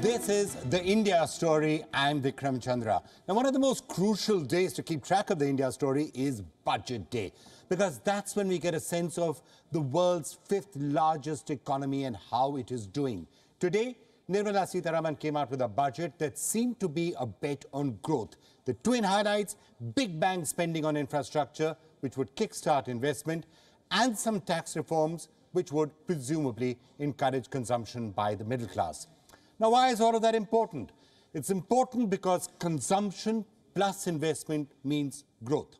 This is the India story. I'm Vikram Chandra. Now, one of the most crucial days to keep track of the India story is Budget Day, because that's when we get a sense of the world's fifth largest economy and how it is doing. Today, Nirmala Sitharaman came out with a budget that seemed to be a bet on growth. The twin highlights big bang spending on infrastructure, which would kickstart investment, and some tax reforms, which would presumably encourage consumption by the middle class. Now, why is all of that important? It's important because consumption plus investment means growth.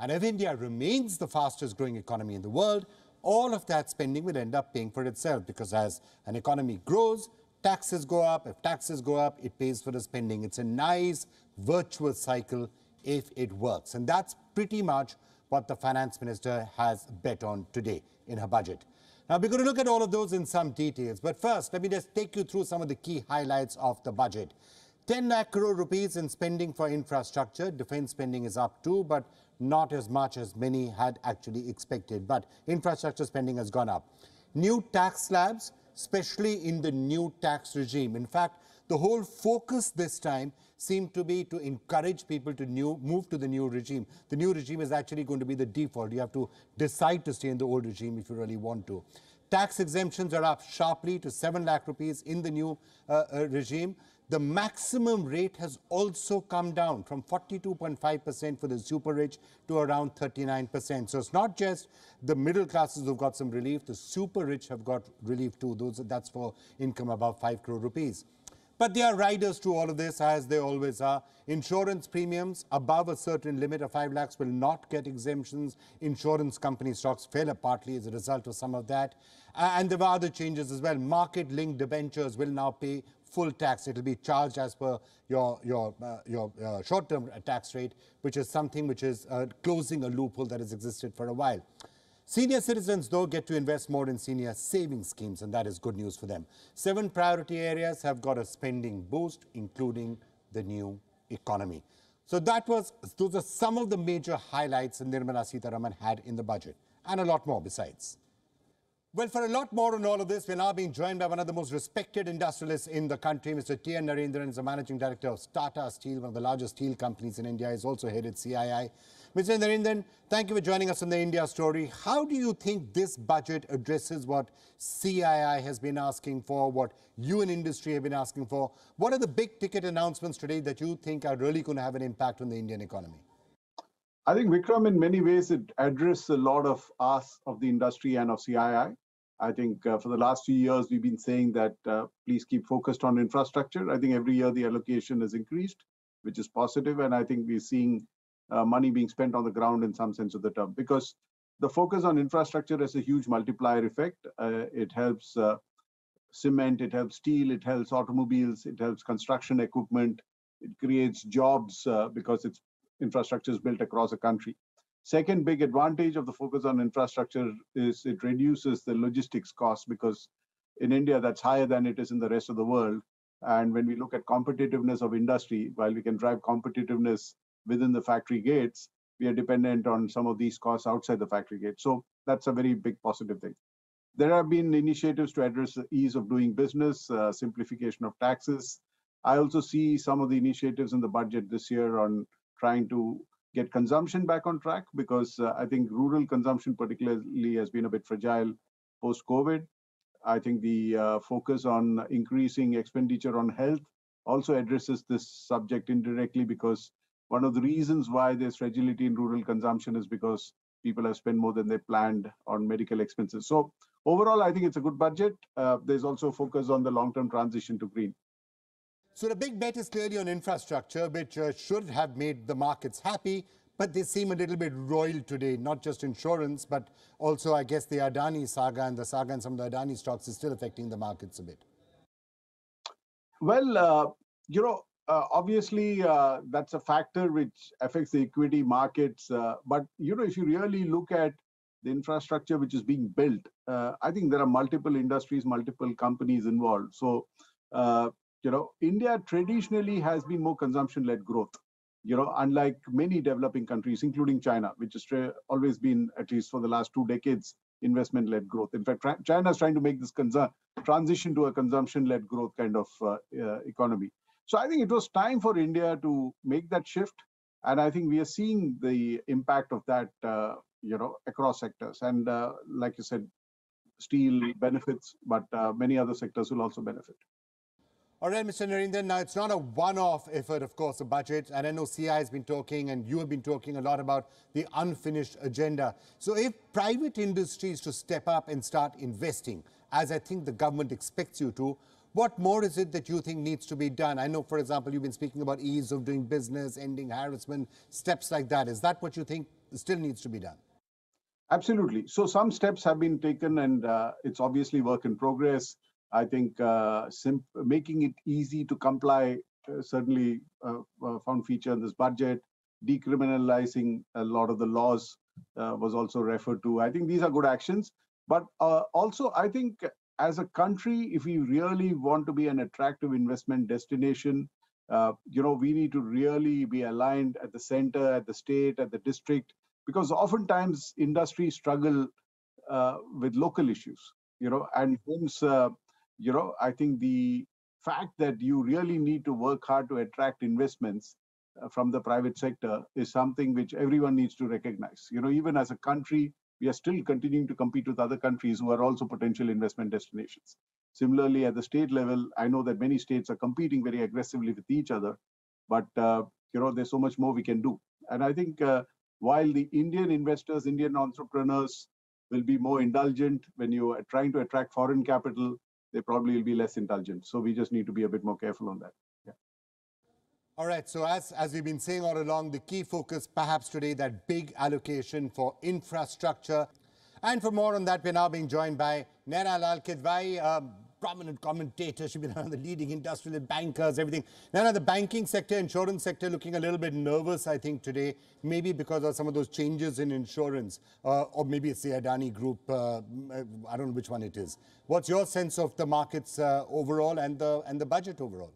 And if India remains the fastest growing economy in the world, all of that spending will end up paying for itself because as an economy grows, taxes go up. If taxes go up, it pays for the spending. It's a nice virtuous cycle if it works. And that's pretty much what the finance minister has bet on today in her budget. Now, we're going to look at all of those in some details. But first, let me just take you through some of the key highlights of the budget. 10 lakh crore rupees in spending for infrastructure. Defense spending is up too, but not as much as many had actually expected. But infrastructure spending has gone up. New tax slabs, especially in the new tax regime. In fact, the whole focus this time seemed to be to encourage people to new, move to the new regime. The new regime is actually going to be the default. You have to decide to stay in the old regime if you really want to. Tax exemptions are up sharply to 7 lakh rupees in the new uh, uh, regime. The maximum rate has also come down from 42.5% for the super rich to around 39%. So it's not just the middle classes who've got some relief, the super rich have got relief too. Those, that's for income above 5 crore rupees. But there are riders to all of this, as they always are. Insurance premiums above a certain limit of 5 lakhs will not get exemptions. Insurance company stocks fell partly as a result of some of that. and there are other changes as well. Market-linked debentures will now pay full tax. It will be charged as per your, your, uh, your uh, short-term tax rate, which is something which is uh, closing a loophole that has existed for a while. Senior citizens, though, get to invest more in senior savings schemes, and that is good news for them. Seven priority areas have got a spending boost, including the new economy. So that was, those are some of the major highlights that Nirmala Sitharaman had in the budget, and a lot more besides. Well, for a lot more on all of this, we're now being joined by one of the most respected industrialists in the country, Mr. T. N. Narendran is the managing director of Tata Steel, one of the largest steel companies in India. He's also headed CII. Mr. Narendran, thank you for joining us on the India story. How do you think this budget addresses what CII has been asking for, what you and industry have been asking for? What are the big ticket announcements today that you think are really going to have an impact on the Indian economy? I think Vikram, in many ways, it addresses a lot of us of the industry and of CII. I think uh, for the last few years, we've been saying that uh, please keep focused on infrastructure. I think every year the allocation has increased, which is positive, and I think we're seeing uh, money being spent on the ground in some sense of the term because the focus on infrastructure has a huge multiplier effect. Uh, it helps uh, cement, it helps steel, it helps automobiles, it helps construction equipment, it creates jobs uh, because its infrastructure is built across the country. Second big advantage of the focus on infrastructure is it reduces the logistics cost because in India that's higher than it is in the rest of the world. And when we look at competitiveness of industry, while we can drive competitiveness within the factory gates, we are dependent on some of these costs outside the factory gate. So that's a very big positive thing. There have been initiatives to address the ease of doing business, uh, simplification of taxes. I also see some of the initiatives in the budget this year on trying to get consumption back on track because uh, I think rural consumption, particularly, has been a bit fragile post COVID. I think the uh, focus on increasing expenditure on health also addresses this subject indirectly because one of the reasons why there's fragility in rural consumption is because people have spent more than they planned on medical expenses. So overall, I think it's a good budget. Uh, there's also focus on the long-term transition to green. So the big bet is clearly on infrastructure, which uh, should have made the markets happy, but they seem a little bit roiled today, not just insurance, but also, I guess, the Adani saga and the saga and some of the Adani stocks is still affecting the markets a bit. Well, uh, you know, uh, obviously uh, that's a factor which affects the equity markets. Uh, but you know, if you really look at the infrastructure which is being built, uh, I think there are multiple industries, multiple companies involved. So uh, you know, India traditionally has been more consumption-led growth. You know, unlike many developing countries, including China, which has always been, at least for the last two decades, investment-led growth. In fact, China is trying to make this transition to a consumption-led growth kind of uh, economy. So I think it was time for India to make that shift, and I think we are seeing the impact of that, uh, you know, across sectors. And uh, like you said, steel benefits, but uh, many other sectors will also benefit. All right, Mr. Narendran, now it's not a one-off effort, of course, a budget, and I know CII has been talking and you have been talking a lot about the unfinished agenda. So if private industries to step up and start investing, as I think the government expects you to, what more is it that you think needs to be done? I know, for example, you've been speaking about ease of doing business, ending harassment, steps like that. Is that what you think still needs to be done? Absolutely. So some steps have been taken and uh, it's obviously work in progress. I think uh, making it easy to comply, uh, certainly uh, uh, found feature in this budget. Decriminalizing a lot of the laws uh, was also referred to. I think these are good actions. But also, I think as a country, if we really want to be an attractive investment destination, you know, we need to really be aligned at the center, at the state, at the district, because oftentimes industries struggle with local issues you know and hence uh, you know, I think the fact that you really need to work hard to attract investments uh, from the private sector is something which everyone needs to recognize. You know, even as a country, we are still continuing to compete with other countries who are also potential investment destinations. Similarly, at the state level, I know that many states are competing very aggressively with each other, but uh, you know, there's so much more we can do. And I think uh, while the Indian investors, Indian entrepreneurs will be more indulgent when you are trying to attract foreign capital, they probably will be less indulgent. So we just need to be a bit more careful on that. All right. So as, as we've been saying all along, the key focus perhaps today, that big allocation for infrastructure. And for more on that, we're now being joined by Naina Lal Kidwai, um, prominent commentator. She's been one of the leading industrial bankers, everything. Now, the banking sector, insurance sector looking a little bit nervous, I think, today, maybe because of some of those changes in insurance, uh, or maybe it's the Adani group. Uh, I don't know which one it is. What's your sense of the markets uh, overall and the, and the budget overall?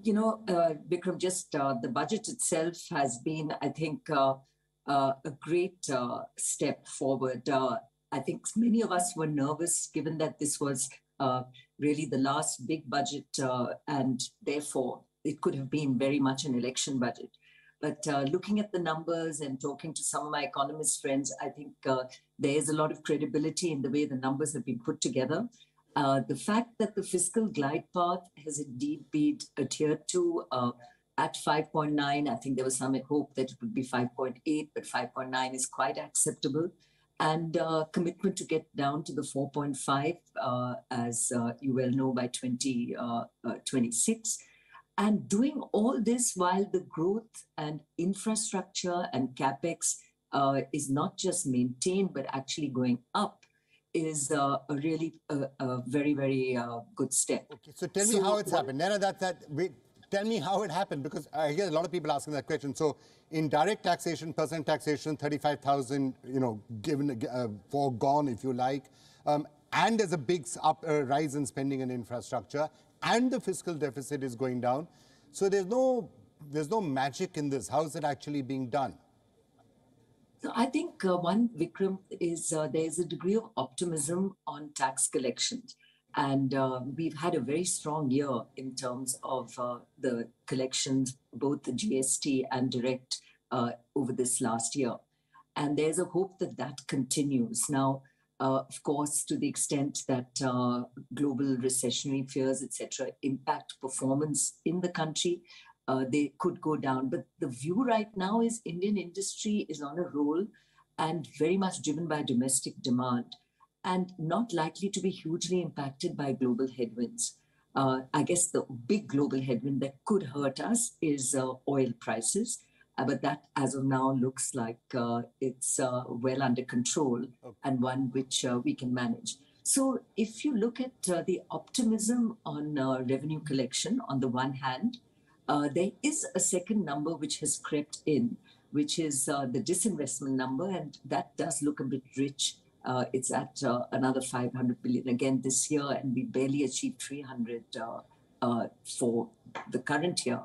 You know, uh, Vikram, just uh, the budget itself has been, I think, uh, a great step forward I think many of us were nervous given that this was uh, really the last big budget uh, and therefore it could have been very much an election budget. But uh, looking at the numbers and talking to some of my economist friends, I think uh, there is a lot of credibility in the way the numbers have been put together. Uh, the fact that the fiscal glide path has indeed been adhered to uh, at 5.9, I think there was some hope that it would be 5.8, but 5.9 is quite acceptable and uh, commitment to get down to the 4.5, uh, as uh, you well know, by 2026. 20, uh, and doing all this while the growth and infrastructure and capex is not just maintained, but actually going up is a really a, a, very, very good step. Okay, so tell me how it's happened. Naina, that, that, wait, tell me how it happened because I hear a lot of people asking that question. So in direct taxation, percent taxation, 35,000, you know, given, uh, foregone, if you like. Um, and there's a big up, uh, rise in spending and infrastructure and the fiscal deficit is going down. So there's no, there's no magic in this. How is it actually being done? So I think uh, one, Vikram, is uh, there's a degree of optimism on tax collections. And uh, we've had a very strong year in terms of uh, the collections, both the GST and direct uh, over this last year. And there's a hope that that continues. Now, uh, of course, to the extent that global recessionary fears, etc., impact performance in the country, uh, they could go down. But the view right now is Indian industry is on a roll and very much driven by domestic demand and not likely to be hugely impacted by global headwinds. Uh, I guess the big global headwind that could hurt us is uh, oil prices, uh, but that as of now looks like uh, it's uh, well under control okay. and one which uh, we can manage. So if you look at the optimism on revenue collection on the one hand, there is a second number which has crept in, which is the disinvestment number, and that does look a bit rich uh, it's at uh, another 500 billion again this year, and we barely achieved 300 uh, uh, for the current year.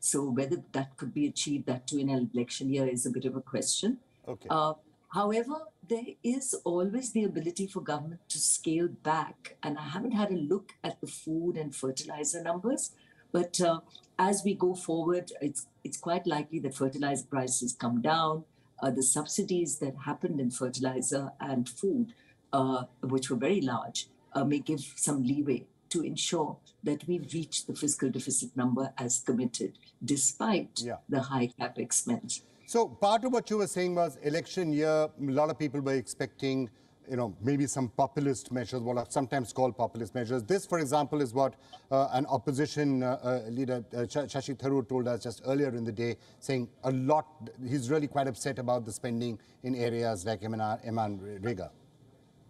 So whether that could be achieved, that too in an election year, is a bit of a question. Okay. Uh, However, there is always the ability for government to scale back. And I haven't had a look at the food and fertilizer numbers, but uh, as we go forward, it's, it's quite likely that fertilizer prices come down. Uh, the subsidies that happened in fertilizer and food, uh, which were very large, uh, may give some leeway to ensure that we reach the fiscal deficit number as committed, despite Yeah. the high capex spend. So part of what you were saying was election year, a lot of people were expecting, you know, maybe some populist measures, what are sometimes called populist measures. This, for example, is what uh, an opposition uh, uh, leader, uh, Sh- Shashi Tharoor, told us just earlier in the day, saying a lot, he's really quite upset about the spending in areas like Eman, MNREGA.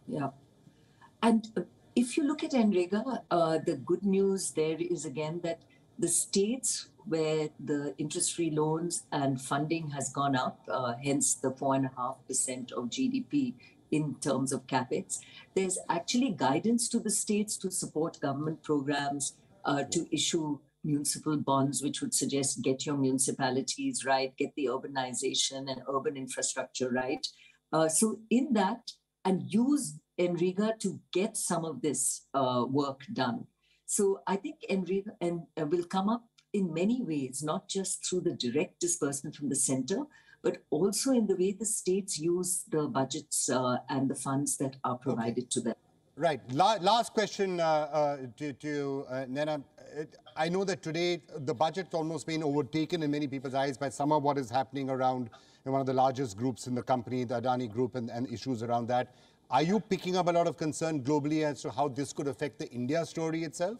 Yeah. And if you look at NREGA, uh, the good news there is again that the states where the interest-free loans and funding has gone up, uh, hence the four and a half percent of GDP in terms of capex, there's actually guidance to the states to support government programs, uh, to issue municipal bonds, which would suggest get your municipalities right, get the urbanization and urban infrastructure right. Uh, so in that, and use NREGA to get some of this uh, work done. So I think NREGA and will come up in many ways, not just through the direct disbursement from the center, but also in the way the states use the budgets uh, and the funds that are provided to them. Right. La- last question uh, uh, to, to uh, Naina. I know that today the budget's almost been overtaken in many people's eyes by some of what is happening around one of the largest groups in the company, the Adani Group, and, and issues around that. Are you picking up a lot of concern globally as to how this could affect the India story itself?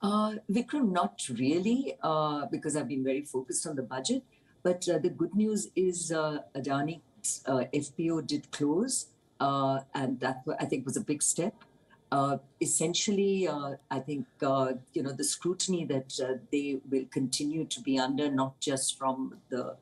Uh, Vikram, not really, uh, because I've been very focused on the budget. But uh, the good news is uh, Adani's uh, FPO did close, uh, and that I think was a big step. Uh, essentially, uh, I think you know the scrutiny that they will continue to be under, not just from the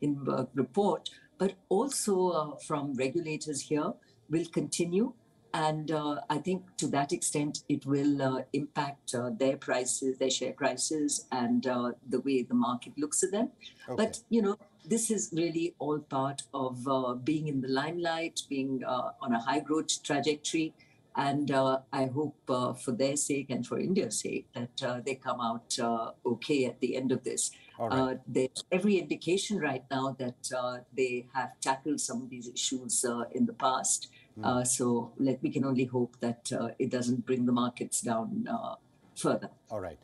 Hindenburg report, but also from regulators here, will continue. And uh, I think to that extent, it will uh, impact uh, their prices, their share prices, and uh, the way the market looks at them. But you know, this is really all part of uh, being in the limelight, being uh, on a high growth trajectory. And uh, I hope uh, for their sake and for India's sake that uh, they come out uh, okay at the end of this. Right. Uh, there's every indication right now that uh, they have tackled some of these issues uh, in the past. Uh, so let, we can only hope that uh, it doesn't bring the markets down uh, further. All right.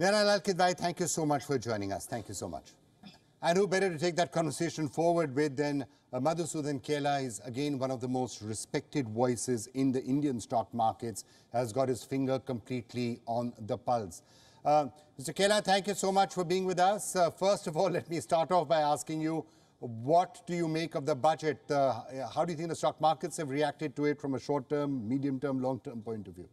Naina Lal Kidwai, thank you so much for joining us. Thank you so much. And who better to take that conversation forward with than uh, Madhusudan Kela is again one of the most respected voices in the Indian stock markets, has got his finger completely on the pulse. Uh, Mr. Kela, thank you so much for being with us. Uh, first of all, let me start off by asking you, what do you make of the budget? Uh, how do you think the stock markets have reacted to it from a short-term, medium-term, long-term point of view?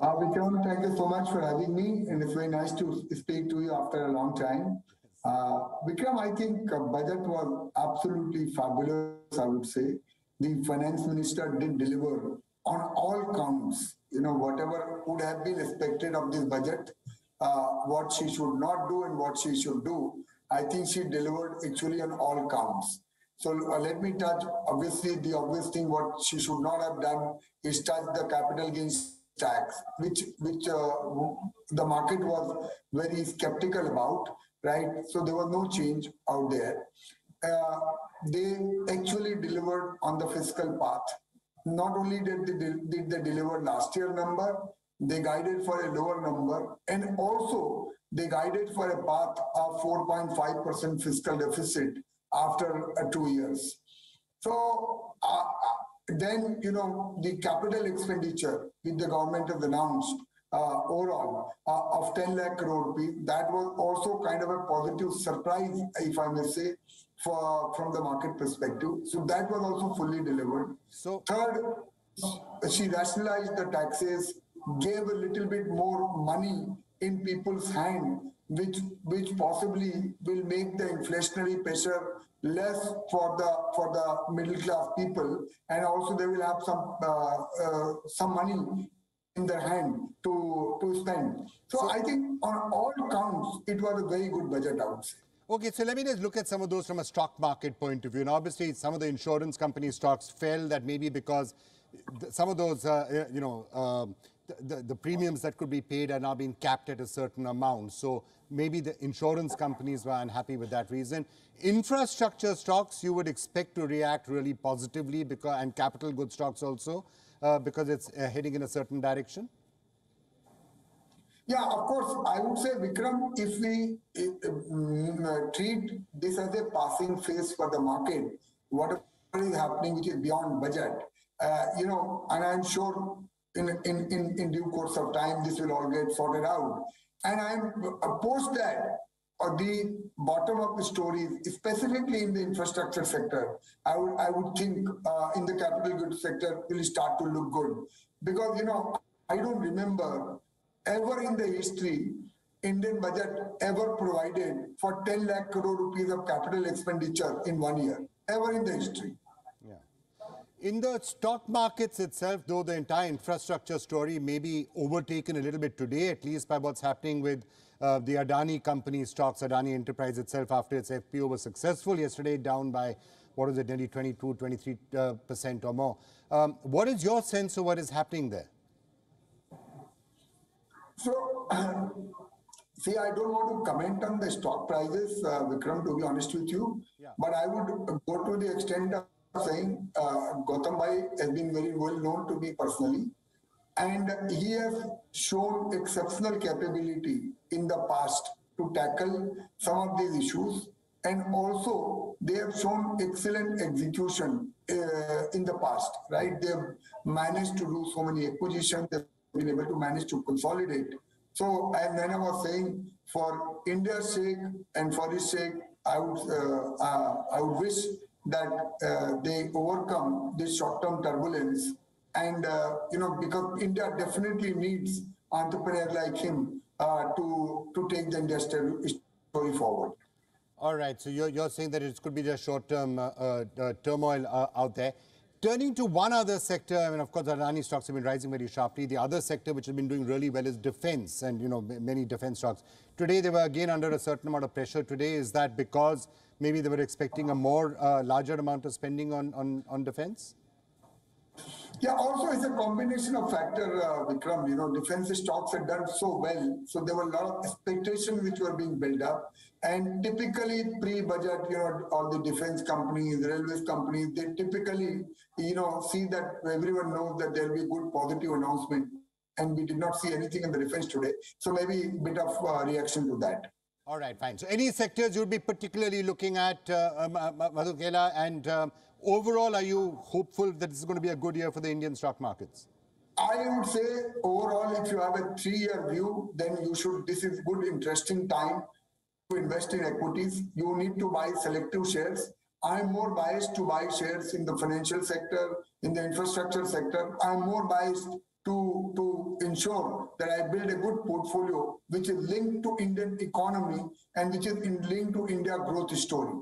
Uh, Vikram, thank you so much for having me, and it's very nice to speak to you after a long time. Uh, Vikram, I think uh, budget was absolutely fabulous. I would say the finance minister did deliver on all counts. You know, whatever would have been expected of this budget, uh, what she should not do and what she should do. I think she delivered actually on all counts. So uh, let me touch, obviously, the obvious thing what she should not have done is touch the capital gains tax, which which uh, the market was very skeptical about, right? So there was no change out there. Uh, they actually delivered on the fiscal path. Not only did they, did they deliver last year number, they guided for a lower number, and also they guided for a path of 4.5% fiscal deficit after uh, two years. So uh, uh, then, you know, the capital expenditure which the government has announced uh, overall uh, of 10 lakh crore rupees, that was also kind of a positive surprise, if I may say, for from the market perspective. So that was also fully delivered. So, Third, she rationalized the taxes, gave a little bit more money in people's hand, which which possibly will make the inflationary pressure less for the for the middle class people, and also they will have some uh, uh, some money in their hand to to spend. So, I think on all counts, it was a very good budget. I would say. Okay, so let me just look at some of those from a stock market point of view. And obviously, some of the insurance company stocks fell that maybe because some of those, uh, you know, um, the, the, premiums that could be paid are now being capped at a certain amount. So maybe the insurance companies were unhappy with that reason. Infrastructure stocks you would expect to react really positively because, and capital goods stocks also uh, because it's uh, heading in a certain direction. Yeah, of course, I would say, Vikram, if we uh, treat this as a passing phase for the market, whatever is happening which is beyond budget, uh, you know, and I'm sure in, in, in, in due course of time, this will all get sorted out. And I'm opposed that or the bottom of the story, specifically in the infrastructure sector, I would I would think uh, in the capital goods sector will start to look good because you know I don't remember ever in the history Indian budget ever provided for 10 lakh crore rupees of capital expenditure in one year, ever in the history. In the stock markets itself, though the entire infrastructure story may be overtaken a little bit today, at least by what's happening with uh, the Adani company stocks, Adani Enterprise itself after its FPO was successful yesterday, down by, what is it, nearly 22, 23% uh, or more. Um, what is your sense of what is happening there? So, see, I don't want to comment on the stock prices, uh, Vikram, to be honest with you. Yeah. But I would go to the extent of saying uh, Gautam Bhai has been very well known to me personally. And he has shown exceptional capability in the past to tackle some of these issues. And also, they have shown excellent execution uh, in the past, right? They've managed to do so many acquisitions, they've been able to manage to consolidate. So, then I was saying, for India's sake and for his sake, I would, uh, uh, I would wish that uh, they overcome this short-term turbulence. And, uh, you know, because India definitely needs entrepreneur like him uh, to, to take the India story forward. All right. So you're, you're saying that it could be just short-term uh, turmoil out there. Turning to one other sector, I mean, of course, Adani stocks have been rising very sharply. The other sector which has been doing really well is defense and, you know, many defense stocks. Today, they were again under a certain amount of pressure. Today, is that because maybe they were expecting a more uh, larger amount of spending on, on, on defense? Yeah, also it's a combination of factor, uh, Vikram. You know, defense stocks had done so well, so there were a lot of expectations which were being built up. And typically, pre-budget, you know, all the defense companies, railways companies, they typically, you know, see that everyone knows that there will be good positive announcement, and we did not see anything in the defense today. So maybe a bit of uh, reaction to that. All right, fine. So any sectors you'd be particularly looking at, uh, um, uh Madhu Kela, and um, overall, are you hopeful that this is going to be a good year for the Indian stock markets? I would say overall, if you have a three-year view, then you should. This is good, interesting time to invest in equities. You need to buy selective shares. I'm more biased to buy shares in the financial sector, in the infrastructure sector. I'm more biased to, to ensure that I build a good portfolio which is linked to Indian economy and which is in linked to India growth story.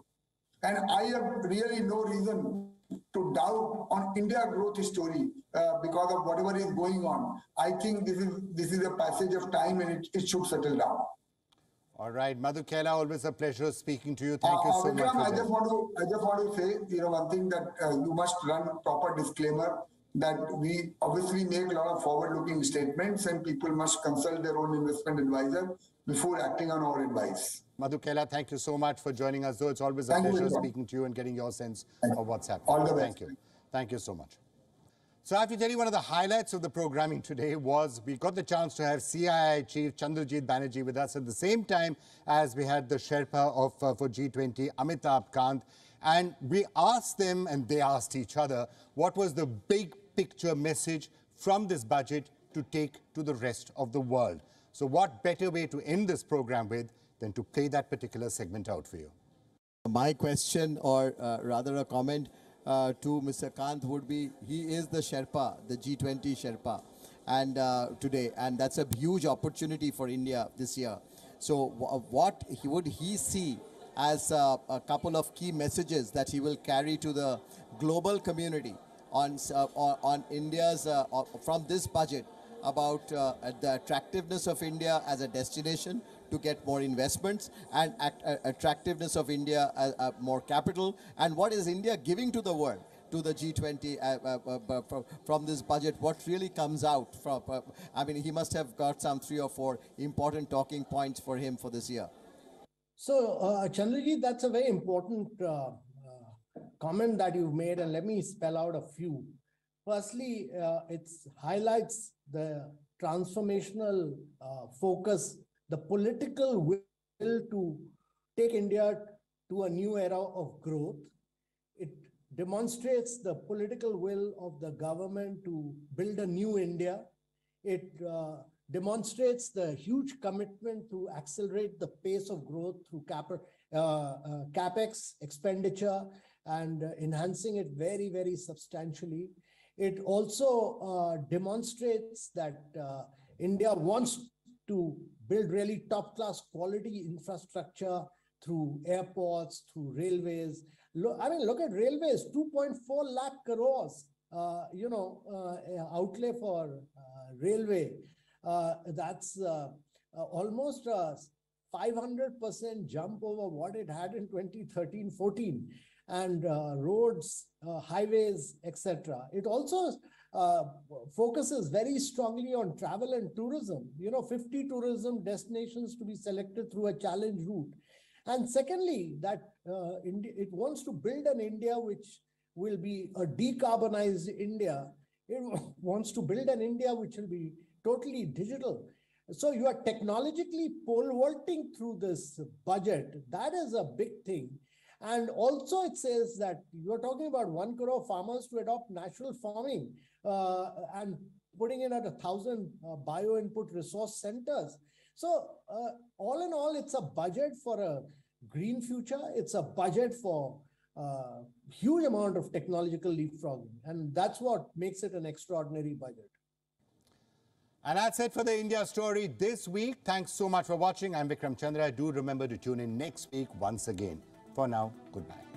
And I have really no reason to doubt on India growth story uh, because of whatever is going on. I think this is this is a passage of time and it, it should settle down. All right, Madhu Kela, always a pleasure speaking to you. Thank uh, you so Vikram, much. I just want to I just want to say, you know, one thing that uh, you must run proper disclaimer that we obviously make a lot of forward-looking statements and people must consult their own investment advisor before acting on our advice. Madhu Kela, thank you so much for joining us, though. It's always a thank pleasure you, speaking to you and getting your sense thank of what's happening. All the best. Thank you. Thank you so much. So I have to tell you, one of the highlights of the programming today was we got the chance to have CII Chief Chandrajit Banerjee with us at the same time as we had the Sherpa of uh, for G20, Amitabh Kant. And we asked them, and they asked each other, what was the big picture message from this budget to take to the rest of the world? So what better way to end this program with than to play that particular segment out for you? My question, or uh, rather a comment uh, to Mr. Kant would be, he is the Sherpa, the G20 Sherpa, and uh, today, and that's a huge opportunity for India this year. So what he, would he see as uh, a couple of key messages that he will carry to the global community on, uh, on, on, India's, uh, from this budget about the attractiveness of India as a destination to get more investments and act, uh, attractiveness of India, uh, uh, more capital, and what is India giving to the world? To the G20 uh, uh, uh, uh, from, this budget, what really comes out from? Uh, I mean, he must have got some three or four important talking points for him for this year. So, uh, Chandraji, that's a very important uh, uh, comment that you've made, and let me spell out a few. Firstly, uh, it highlights the transformational uh, focus, the political will to take India to a new era of growth. It demonstrates the political will of the government to build a new India. It uh, demonstrates the huge commitment to accelerate the pace of growth through cap, uh, uh, capex expenditure and uh, enhancing it very, very substantially. It also uh, demonstrates that uh, India wants to build really top class quality infrastructure through airports, through railways. Look, I mean, look at railways 2.4 lakh crores, uh, you know, uh, outlay for uh, railway. That's almost a 500% jump over what it had in 2013 14 and uh, roads, uh, highways, etc. It also uh, focuses very strongly on travel and tourism. You know, 50 tourism destinations to be selected through a challenge route. And secondly, that uh, it wants to build an India which will be a decarbonized India. It wants to build an India which will be totally digital. So you are technologically pole vaulting through this budget. That is a big thing. And also, it says that you're talking about one crore farmers to adopt natural farming uh, and putting in at a thousand uh, bio input resource centers. So, uh, all in all, it's a budget for a green future. It's a budget for uh, huge amount of technological leapfrogging, and that's what makes it an extraordinary budget. And that's it for the India story this week. Thanks so much for watching. I'm Vikram Chandra. Do remember to tune in next week once again. For now, goodbye.